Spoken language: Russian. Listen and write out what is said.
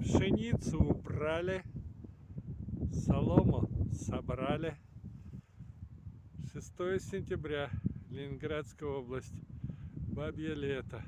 Пшеницу убрали, солому собрали. 6 сентября, Ленинградская область, Бабье лето.